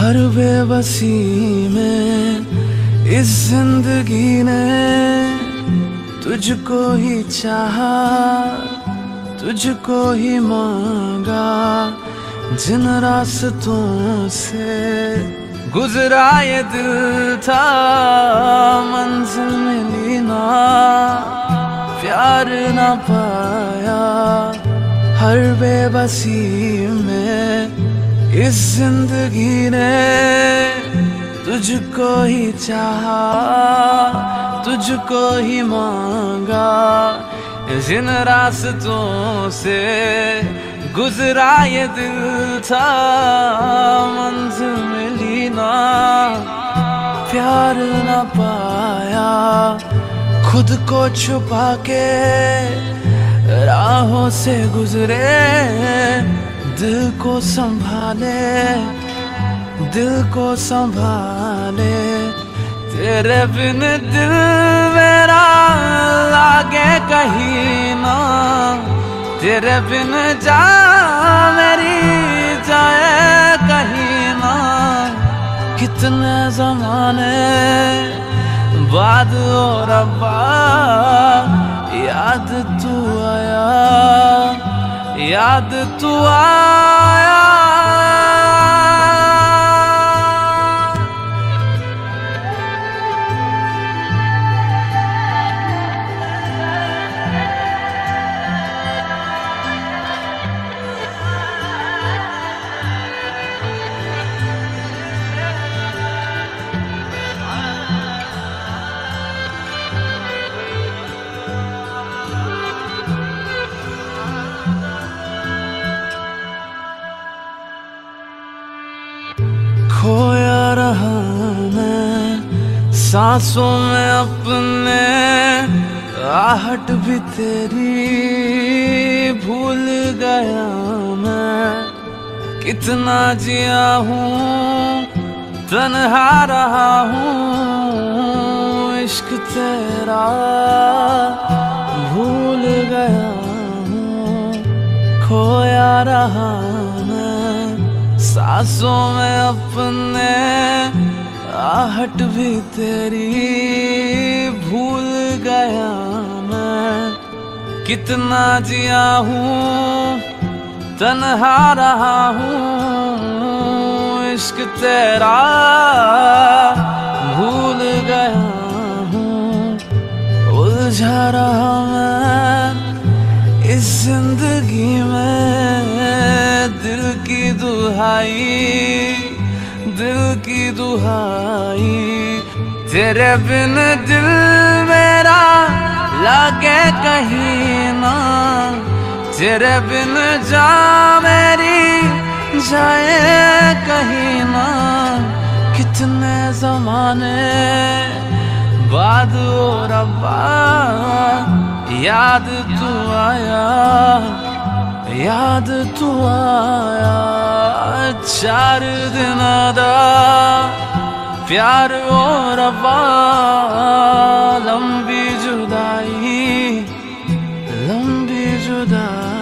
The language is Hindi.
हर बेबसी में इस ज़िंदगी ने तुझको ही चाहा, तुझको ही मांगा। जिन रास्तों से गुजरा ये दिल था, मंजिल मिली ना प्यार ना पाया। हर बेबसी में इस ज़िंदगी ने तुझको ही चाहा, तुझको ही मांगा। जिन रास्तों से गुजरा ये दिल था मंजिल मिली ना। प्यार ना पाया, खुद को छुपा के राहों से गुजरे, दिल को संभाले। दिल को संभाले, तेरे बिन दिल मेरा लागे कहीं ना। तेरे बिन जा मेरी जाए कहीं ना। कितने जमाने बाद और याद तू आया, याद तू आया। खोया रहा मैं, सांसों में अपने आहट भी तेरी, भूल गया मैं। कितना जिया हूँ, तन्हा रहा हूँ, इश्क तेरा, भूल गया हूँ। खोया रहा सांसों में अपने, आहट भी तेरी भूल गया मैं। कितना जिया हूँ, तन्हा रहा हूँ, इश्क तेरा भूल गया हूँ। उलझा रहा मैं इस की दुहाई, दिल की दुहाई। तेरे बिन दिल मेरा लागे कहीं ना। तेरे बिन जा मेरी जाए कहीं ना। कितने जमाने बाद रब्बा, याद तू आया। याद तू आया चार दिन प्यार और रबा लंबी जुदाई लंबी जुदाई।